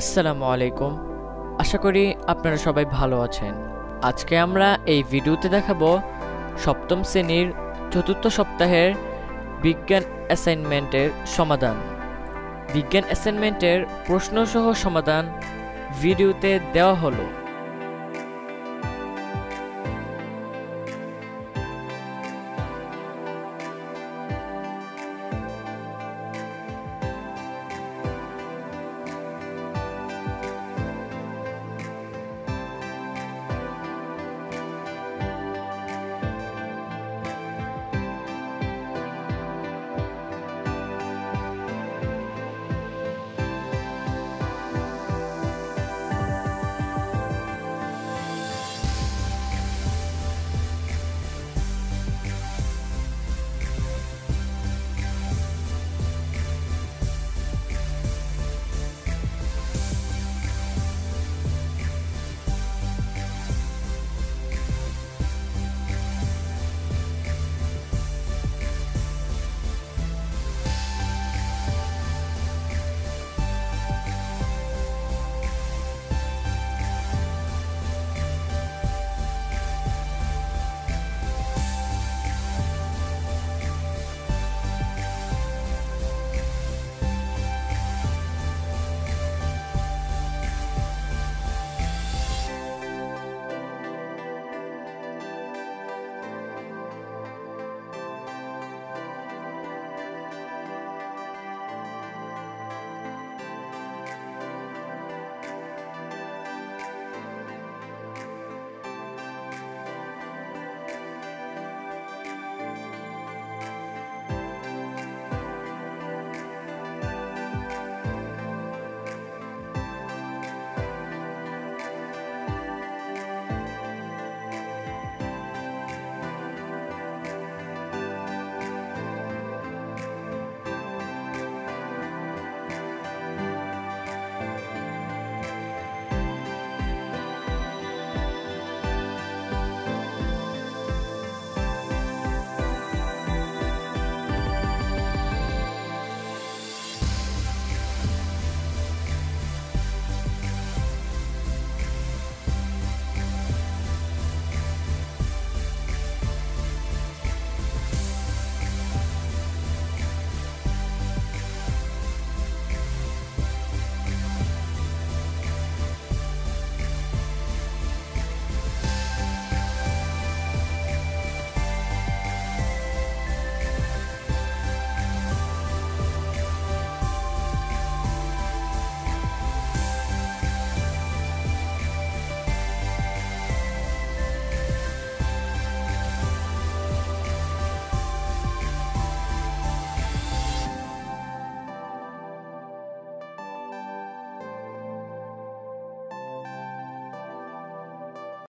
আসসালামু আলাইকুম। আশা করি আপনারা সবাই ভালো আছেন। আজকে আমরা এই ভিডিওতে দেখাবো সপ্তম শ্রেণির চতুর্থ সপ্তাহের বিজ্ঞান অ্যাসাইনমেন্টের সমাধান। বিজ্ঞান অ্যাসাইনমেন্টের প্রশ্নসহ সমাধান ভিডিওতে দেওয়া হলো।